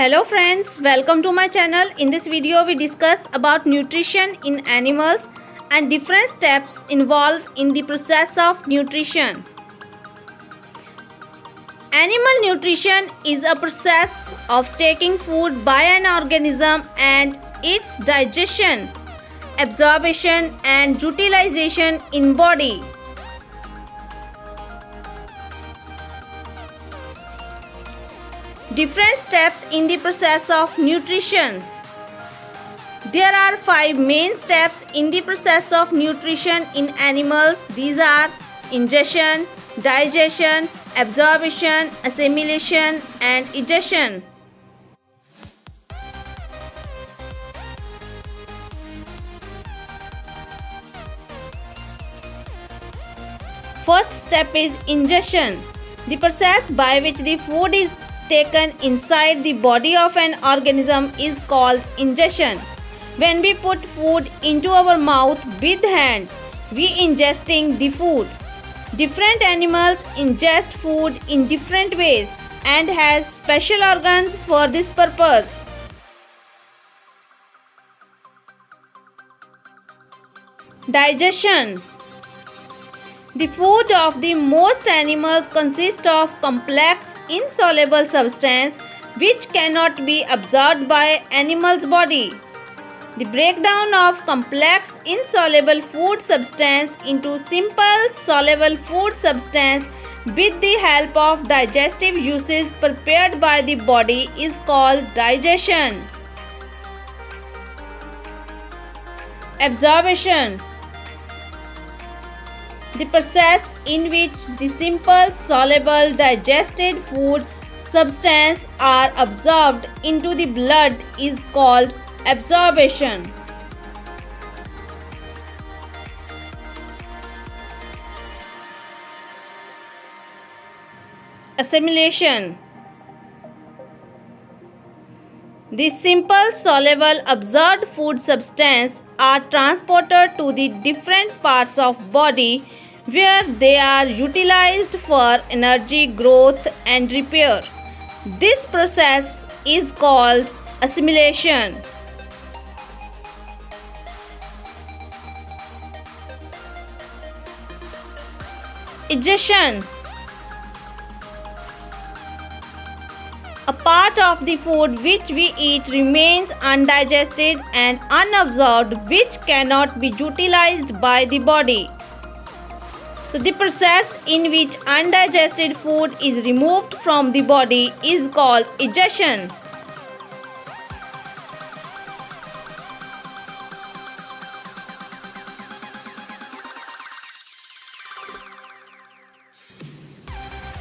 Hello friends, welcome to my channel. In this video we discuss about nutrition in animals and different steps involved in the process of nutrition. Animal nutrition is a process of taking food by an organism and its digestion, absorption and utilization in body. Different steps in the process of nutrition. There are five main steps in the process of nutrition in animals. These are ingestion, digestion, absorption, assimilation and egestion. First step is ingestion. The process by which the food is taken inside the body of an organism is called ingestion. When we put food into our mouth with hands, we ingesting the food. Different animals ingest food in different ways and has special organs for this purpose. Digestion The food of the most animals consists of complex insoluble substance which cannot be absorbed by animal's body. The breakdown of complex insoluble food substance into simple soluble food substance with the help of digestive juices prepared by the body is called digestion. Absorption the process in which the simple soluble digested food substance are absorbed into the blood is called absorption. Assimilation the simple soluble absorbed food substance are transported to the different parts of body where they are utilized for energy growth and repair. This process is called assimilation. Egestion A part of the food which we eat remains undigested and unabsorbed which cannot be utilized by the body. So the process in which undigested food is removed from the body is called egestion.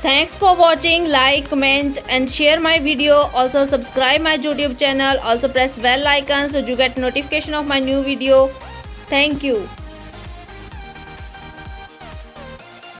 Thanks for watching. Like, comment and share my video. Also subscribe my YouTube channel. Also press bell icon so you get notification of my new video. Thank you.